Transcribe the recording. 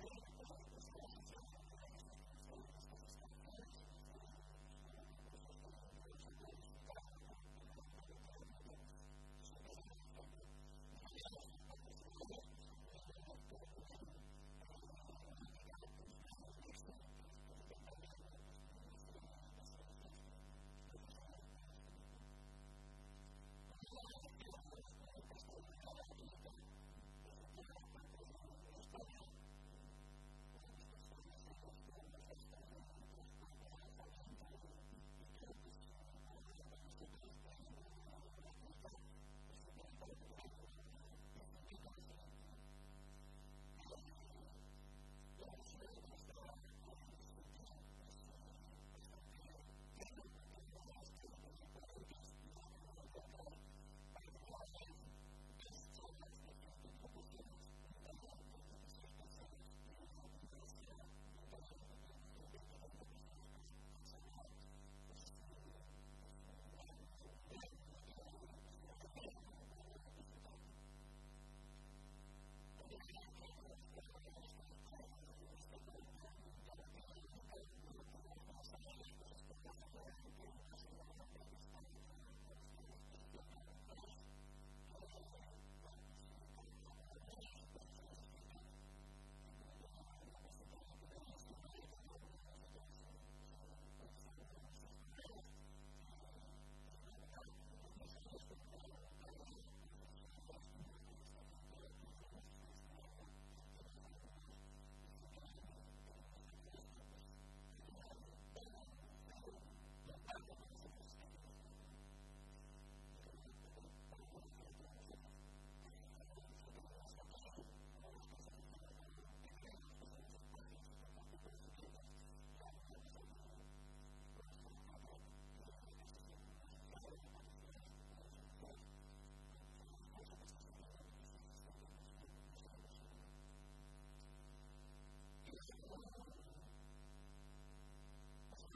great